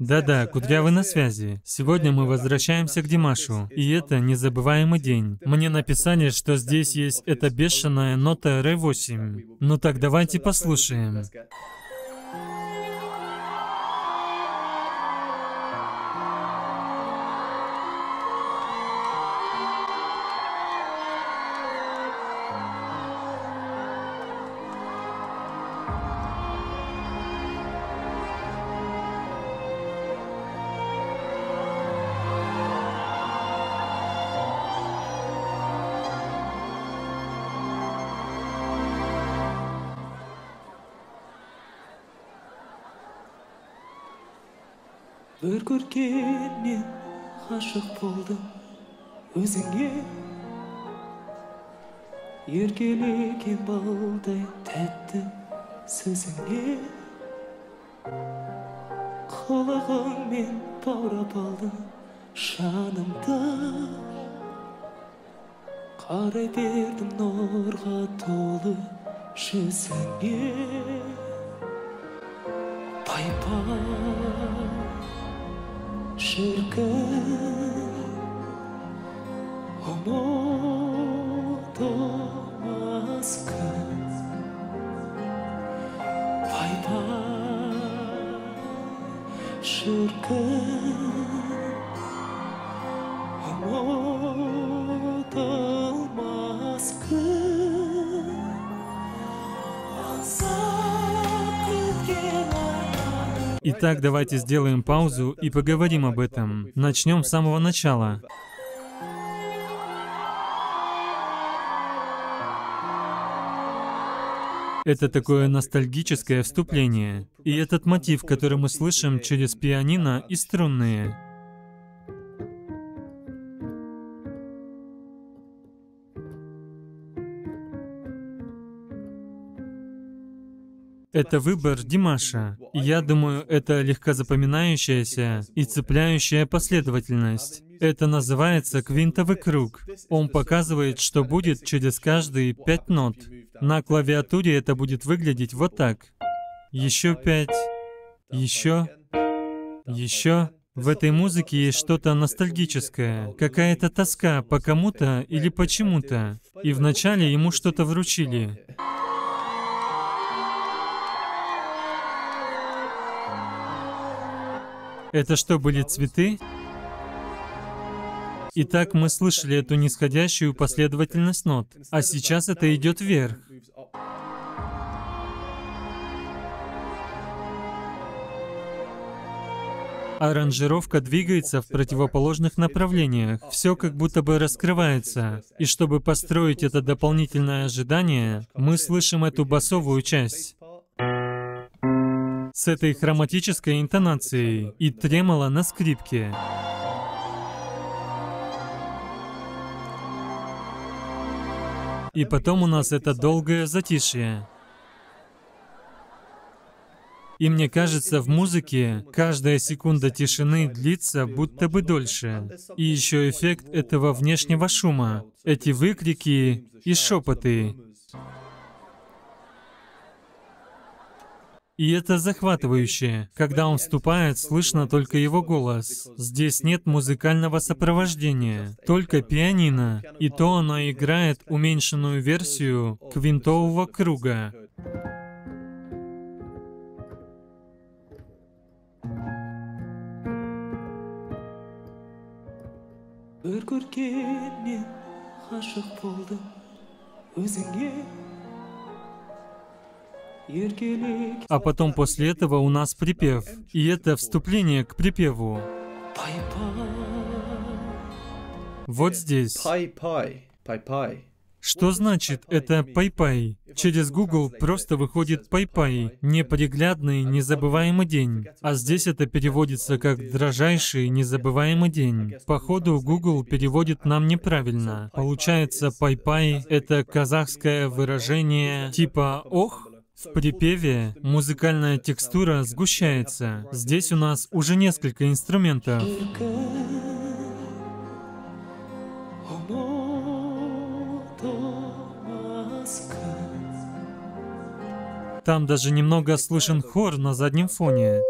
Да-да, Кудрявый на связи. Сегодня мы возвращаемся к Димашу, и это незабываемый день. Мне написали, что здесь есть эта бешеная нота Р8. Ну так давайте послушаем. Бір көргеннен ғашық болдым өзіңе. Еркелеген балдай тәтті сөзіңе. Қылығыңмен баурап алдың жанымды. Қарай бердім нұрға толы жүзіңе. Пай пай шіркін ұмытылмаспын пайда шіркін Итак, давайте сделаем паузу и поговорим об этом. Начнем с самого начала. Это такое ностальгическое вступление. И этот мотив, который мы слышим через пианино и струнные. Это выбор Димаша. Я думаю, это легко запоминающаяся и цепляющая последовательность. Это называется квинтовый круг. Он показывает, что будет через каждые пять нот. На клавиатуре это будет выглядеть вот так. Еще пять, еще, еще. В этой музыке есть что-то ностальгическое, какая-то тоска по кому-то или почему-то. И вначале ему что-то вручили. Это что, были цветы? Итак, мы слышали эту нисходящую последовательность нот, а сейчас это идет вверх. Аранжировка двигается в противоположных направлениях. Все как будто бы раскрывается. И чтобы построить это дополнительное ожидание, мы слышим эту басовую часть с этой хроматической интонацией и тремоло на скрипке. И потом у нас это долгое затишье. И мне кажется, в музыке каждая секунда тишины длится будто бы дольше. И еще эффект этого внешнего шума, эти выкрики и шепоты. И это захватывающе. Когда он вступает, слышно только его голос. Здесь нет музыкального сопровождения, только пианино. И то оно играет уменьшенную версию квинтового круга. бір көргеннен ғашық болдым өзіңе А потом после этого у нас припев. И это вступление к припеву. Вот здесь. Что значит это пай-пай? Через Google просто выходит пай-пай, неприглядный, незабываемый день. А здесь это переводится как дражайший, незабываемый день. Походу, Google переводит нам неправильно. Получается, пай-пай — это казахское выражение типа «ох», в припеве музыкальная текстура сгущается. Здесь у нас уже несколько инструментов. Там даже немного слышен хор на заднем фоне.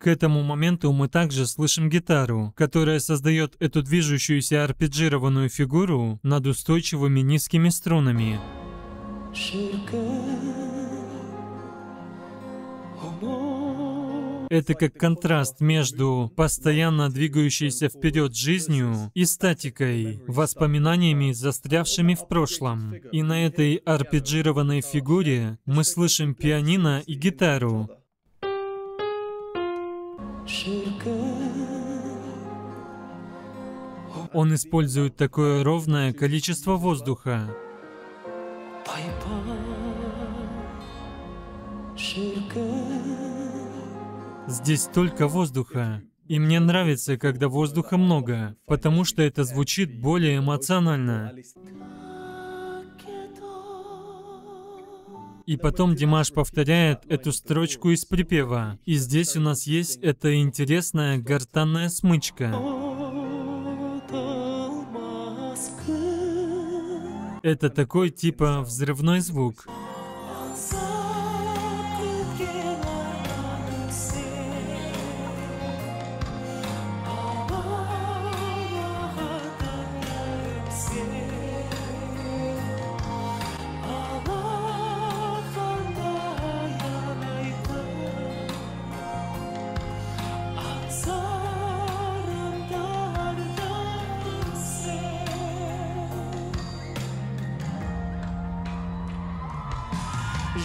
К этому моменту мы также слышим гитару, которая создает эту движущуюся арпеджированную фигуру над устойчивыми низкими струнами. Это как контраст между постоянно двигающейся вперед жизнью и статикой, воспоминаниями, застрявшими в прошлом. И на этой арпеджированной фигуре мы слышим пианино и гитару. Он использует такое ровное количество воздуха. Здесь столько воздуха. И мне нравится, когда воздуха много, потому что это звучит более эмоционально. И потом Димаш повторяет эту строчку из припева. И здесь у нас есть эта интересная гортанная смычка. Это такой типа взрывной звук.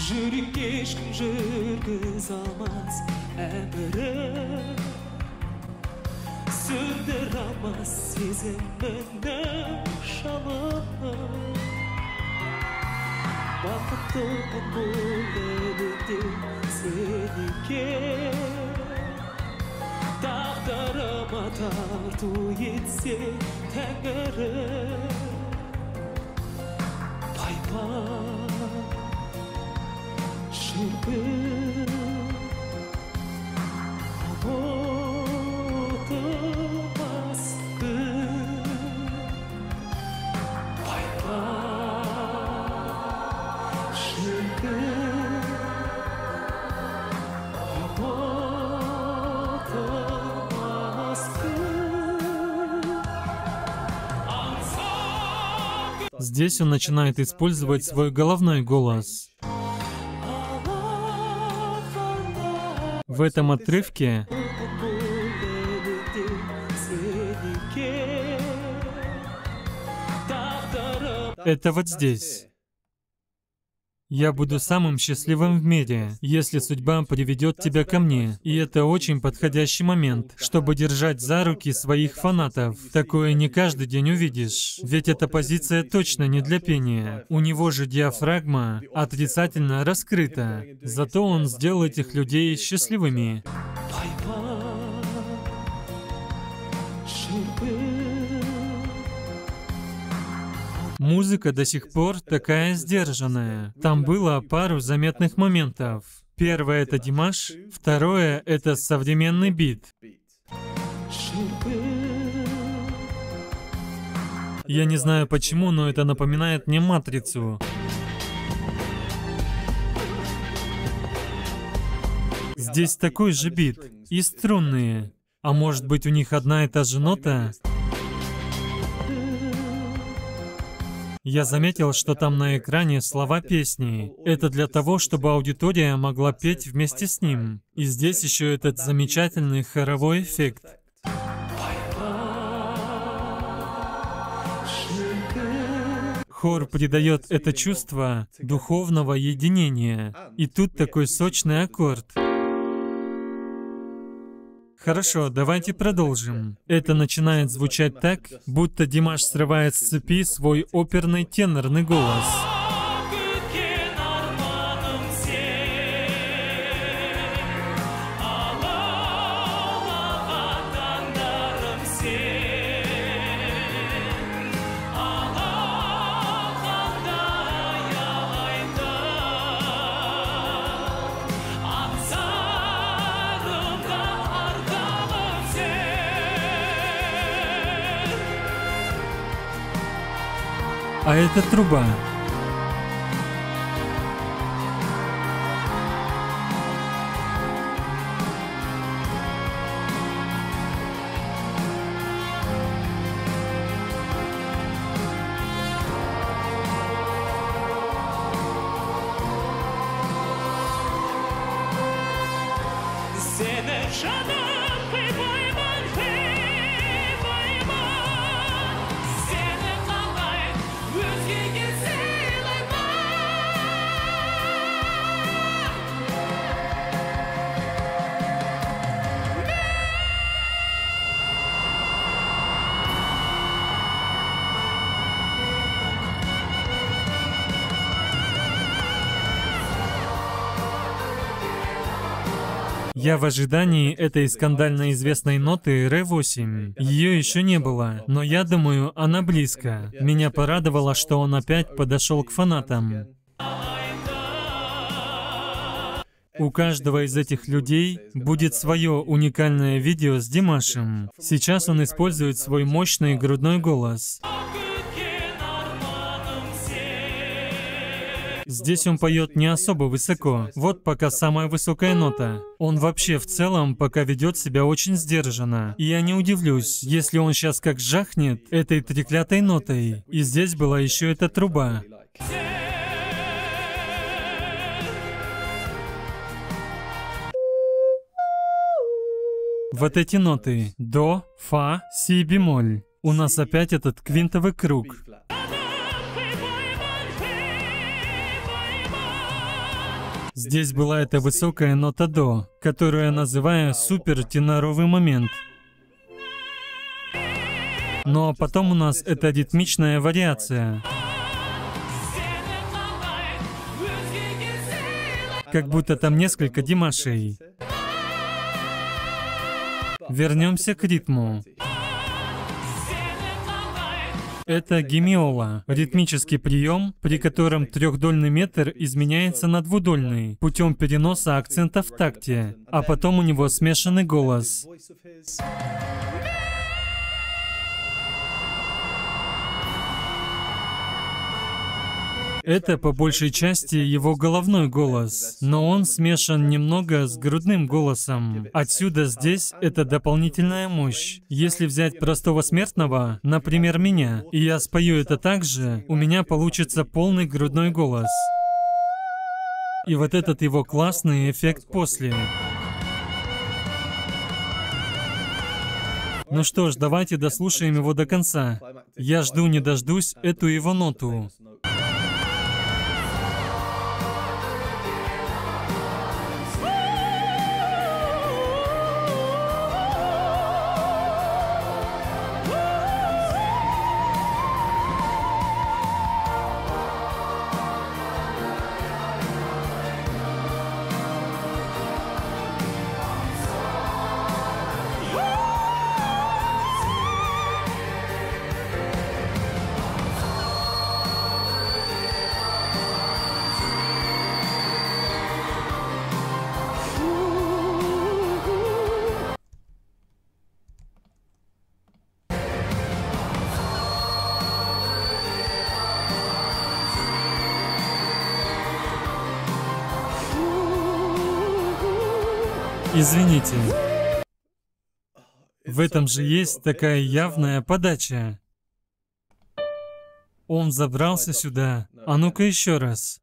Жүрекке ешкім жүргізе алмас әмірін сөндіре алмас сезімімнің жалынын бақыттымын бұл әлемде сен тағдырыма тарту етсе тәңірім Здесь он начинает использовать свой головной голос. В этом отрывке это вот здесь. Я буду самым счастливым в мире, если судьба приведет тебя ко мне. И это очень подходящий момент, чтобы держать за руки своих фанатов. Такое не каждый день увидишь. Ведь эта позиция точно не для пения. У него же диафрагма отрицательно раскрыта. Зато он сделал этих людей счастливыми. Музыка до сих пор такая сдержанная. Там было пару заметных моментов. Первое — это Димаш, второе — это современный бит. Я не знаю почему, но это напоминает мне «Матрицу». Здесь такой же бит, и струнные. А может быть у них одна и та же нота? Я заметил, что там на экране слова песни. Это для того, чтобы аудитория могла петь вместе с ним. И здесь еще этот замечательный хоровой эффект. Хор придает это чувство духовного единения. И тут такой сочный аккорд. Хорошо, давайте продолжим. Это начинает звучать так, будто Димаш срывает с цепи свой оперный тенорный голос. А это труба. Сенешана Я в ожидании этой скандально известной ноты Р8. Ее еще не было, но я думаю, она близко. Меня порадовало, что он опять подошел к фанатам. У каждого из этих людей будет свое уникальное видео с Димашем. Сейчас он использует свой мощный грудной голос. Здесь он поет не особо высоко. Вот пока самая высокая нота. Он вообще в целом пока ведет себя очень сдержанно. И я не удивлюсь, если он сейчас как жахнет этой треклятой нотой. И здесь была еще эта труба. Вот эти ноты. До, фа, си бемоль. У нас опять этот квинтовый круг. Здесь была эта высокая нота до, которую я называю супер теноровый момент. Но потом у нас эта ритмичная вариация, как будто там несколько димашей. Вернемся к ритму. Это гемиола, ритмический прием, при котором трехдольный метр изменяется на двудольный путем переноса акцента в такте, а потом у него смешанный голос. Voice Это по большей части его головной голос, но он смешан немного с грудным голосом. Отсюда здесь это дополнительная мощь. Если взять простого смертного, например, меня, и я спою это так же, у меня получится полный грудной голос. И вот этот его классный эффект после. Ну что ж, давайте дослушаем его до конца. Я жду не дождусь эту его ноту. Извините. В этом же есть такая явная подача. Он забрался сюда. А ну-ка еще раз.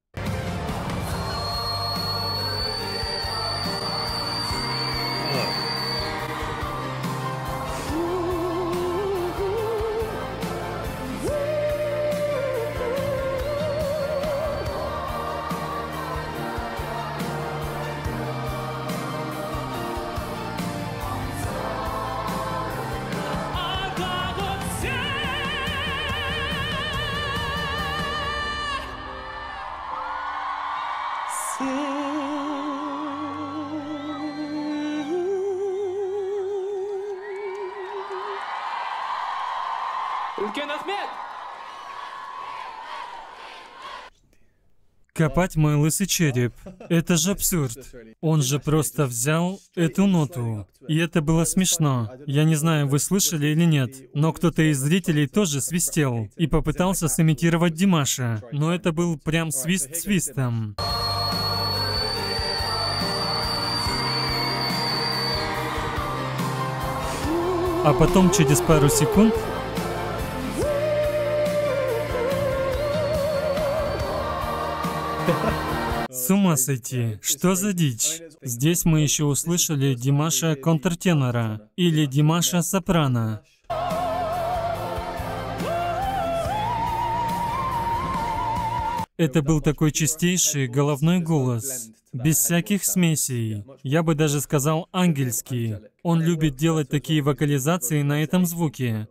Үлкен рахмет Копать мой лысый череп. Это же абсурд. Он же просто взял эту ноту. И это было смешно. Я не знаю, вы слышали или нет, но кто-то из зрителей тоже свистел и попытался сымитировать Димаша. Но это был прям свист свистом. А потом через пару секунд С ума сойти. Что за дичь? Здесь мы еще услышали Димаша контртенора или Димаша сопрано. Это был такой чистейший головной голос, без всяких смесей. Я бы даже сказал ангельский. Он любит делать такие вокализации на этом звуке,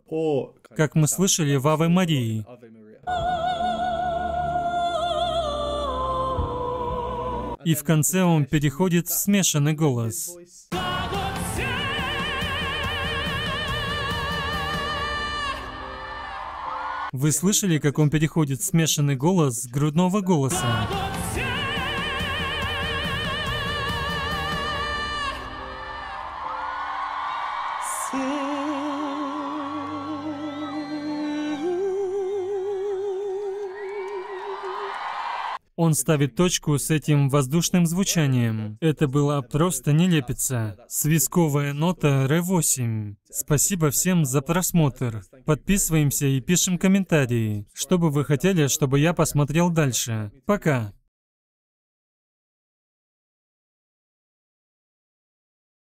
как мы слышали в Аве Марии. И в конце он переходит в смешанный голос. Вы слышали, как он переходит в смешанный голос с грудного голоса? Он ставит точку с этим воздушным звучанием. Это была просто нелепица. Свисковая нота Р8. Спасибо всем за просмотр. Подписываемся и пишем комментарии. Что бы вы хотели, чтобы я посмотрел дальше. Пока.